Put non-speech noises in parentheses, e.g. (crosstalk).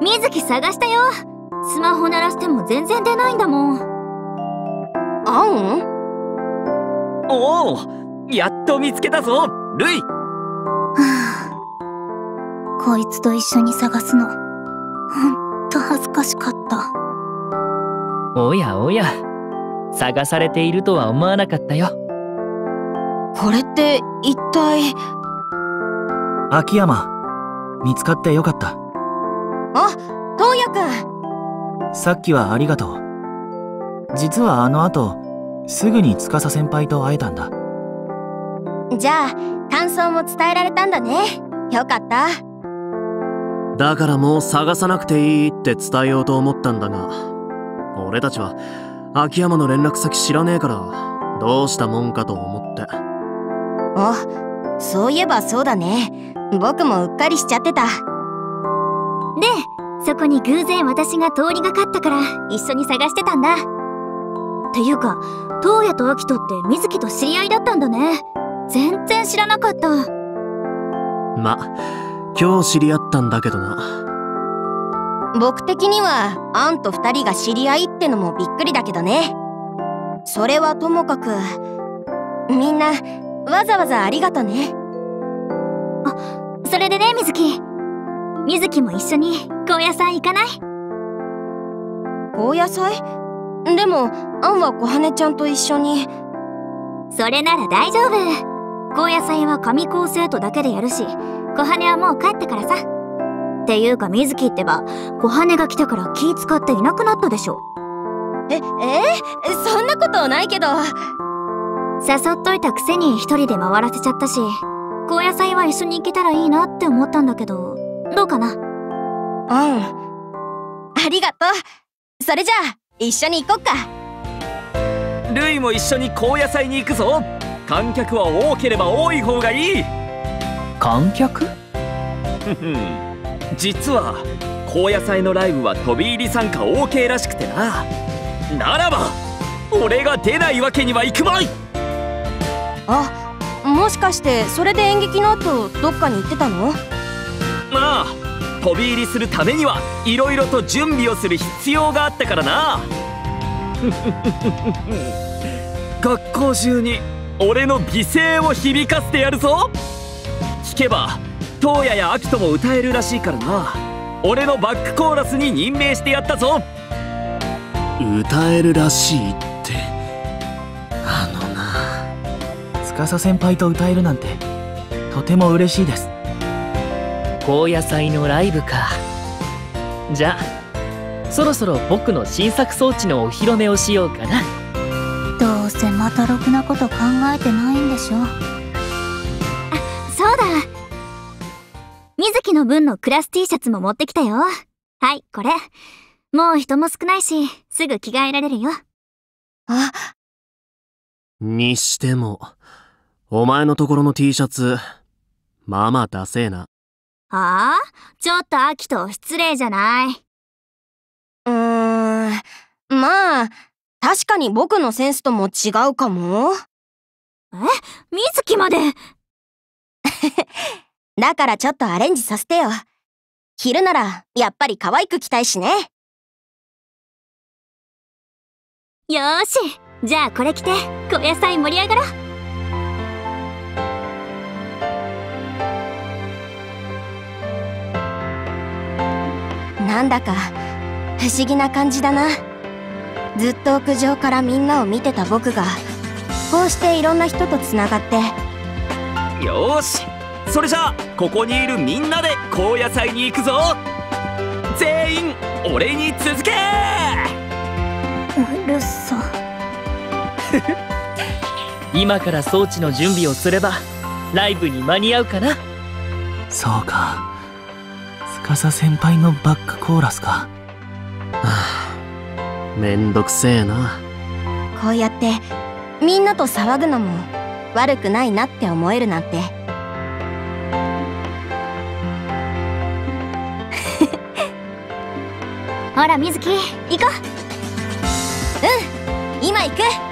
水木探したよ。スマホ鳴らしても全然出ないんだもん。アンおおやっと見つけたぞルイはあこいつと一緒に探すのほんと恥ずかしかった。おやおや探されているとは思わなかったよ。これって一体？秋山見つかってよかったあ東也くんさっきはありがとう。実はあの後すぐに司先輩と会えたんだ。じゃあ感想も伝えられたんだね。よかった。だからもう探さなくていいって伝えようと思ったんだが俺たちは秋山の連絡先知らねえからどうしたもんかと思って。あそういえばそうだね。僕もうっかりしちゃってたでそこに偶然私が通りがかったから一緒に探してたんだ。っていうか東野とアキトって水木と知り合いだったんだね。全然知らなかった。ま今日知り合ったんだけどな。僕的にはアンと二人が知り合いってのもびっくりだけどね。それはともかくみんなわざわざありがとね。あそれでね水木水木も一緒に高野菜行かない？高野菜？でもアンは小羽ちゃんと一緒に。それなら大丈夫。高野菜は神高生徒だけでやるし小羽はもう帰ってからさ。っていうか水木ってば小羽が来たから気使っていなくなったでしょ。ええ？ー、そんなことないけど。誘っといたくせに一人で回らせちゃったし高野菜は一緒に行けたらいいなって思ったんだけどどうかな？うんありがとう。それじゃあ一緒に行こっか。ルイも一緒に高野菜に行くぞ。観客は多ければ多い方がいい。観客？実は高野菜のライブは飛び入り参加 OK らしくてな。ならば俺が出ないわけにはいくまい。あもしかしてそれで演劇の後どっかに行ってたの？まあ飛び入りするためにはいろいろと準備をする必要があったからな。(laughs) 学校中に俺の美声を響かせてやるぞ。聞けば東野やアキトも歌えるらしいからな。俺のバックコーラスに任命してやったぞ。歌えるらしいって。あのな。司先輩と歌えるなんてとても嬉しいです高野菜のライブか。じゃあそろそろ僕の新作装置のお披露目をしようかな。どうせまたろくなこと考えてないんでしょ。あそうだ。水木の分のクラス T シャツも持ってきたよ。はいこれ。もう人も少ないしすぐ着替えられるよ。あ。にしてもお前のところの T シャツまあまあダセえなはあ？ちょっとアキト失礼じゃない。うーん。まあ確かに僕のセンスとも違うかも。え？水木まで。(laughs) だからちょっとアレンジさせてよ。着るならやっぱり可愛く着たいしね。よーし。じゃあこれ着て小野菜盛り上がろうなんだか不思議な感じだな。ずっと屋上からみんなを見てた僕がこうしていろんな人とつながって。よーしそれじゃあここにいるみんなで高野菜に行くぞ。全員俺に続け。うるさ (laughs) 今から装置の準備をすればライブに間に合うかな。そうか司先輩のバックコーラスか。はあめんどくせえな。こうやってみんなと騒ぐのも悪くないなって思えるなんて。(laughs) ほら水木行こう。今行く